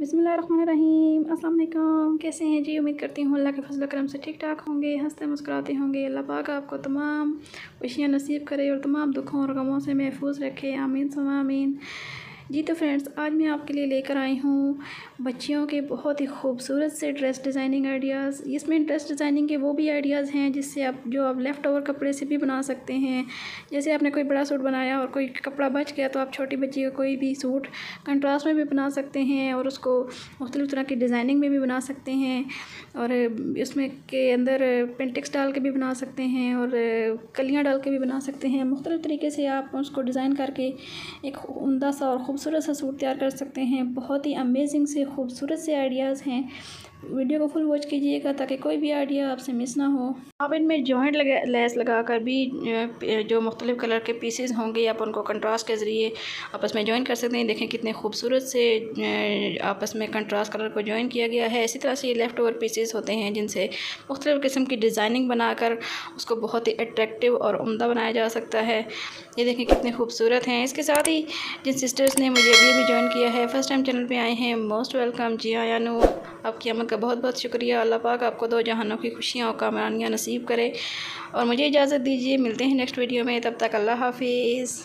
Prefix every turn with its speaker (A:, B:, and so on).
A: बिसमीम अल्लाम कैसे हैं जी? उम्मीद करती हूँ अल्लाह के फजल करम से ठीक ठाक होंगे, हँसते मुस्कुराते होंगे। अल्लाह पाक आपको तमाम खुशियाँ नसीब करे और तमाम दुखों और गमों से महफूज रखे। आमीन, समा आमीन। जी तो फ्रेंड्स, आज मैं आपके लिए लेकर आई हूँ बच्चियों के बहुत ही खूबसूरत से ड्रेस डिज़ाइनिंग आइडियाज़। इसमें ड्रेस डिज़ाइनिंग के वो भी आइडियाज़ हैं जिससे आप, जो आप लेफ़्ट ओवर कपड़े से भी बना सकते हैं। जैसे आपने कोई बड़ा सूट बनाया और कोई कपड़ा बच गया तो आप छोटी बच्ची का कोई भी सूट कंट्रास्ट में भी बना सकते हैं और उसको मुख्तलिफ़ तरह की डिज़ाइनिंग में भी बना सकते हैं और इसमें के अंदर पेंटिक्स डाल के भी बना सकते हैं और कलियाँ डाल के भी बना सकते हैं। मुख्तलिफ़ तरीके से आप उसको डिज़ाइन करके एक उमदा सा और खूबसूरत सा सूट तैयार कर सकते हैं। बहुत ही अमेजिंग से खूबसूरत से आइडियाज़ हैं। वीडियो को फुल वॉच कीजिएगा ताकि कोई भी आइडिया आपसे मिस ना हो। आप इनमें जॉइंट लगा लेस लगा कर भी जो मुख्तलिफ़ कलर के पीसेज होंगे, आप उनको कंट्रास्ट के ज़रिए आपस में जॉइन कर सकते हैं। देखें कितने खूबसूरत से आपस में कंट्रास्ट कलर को जॉइन किया गया है। इसी तरह से ये लेफ़्ट ओवर पीसेज होते हैं जिनसे मुख्तलिफ़ किस्म की डिज़ाइनिंग बनाकर उसको बहुत ही अट्रैक्टिव और उमदा बनाया जा सकता है। ये देखें कितने खूबसूरत हैं। इसके साथ ही जिन सिस्टर्स ने मुझे अभी अभी ज्वाइन किया है। फ़र्स्ट टाइम चैनल पे आए हैं। मोस्ट वेलकम जी हाँ यानू। आपकी अमन का बहुत बहुत शुक्रिया। अल्लाह पाक आपको दो जहानों की खुशियाँ और कामरानियाँ नसीब करे। और मुझे इजाज़त दीजिए। मिलते हैं नेक्स्ट वीडियो में। तब तक अल्लाह हाफिज़।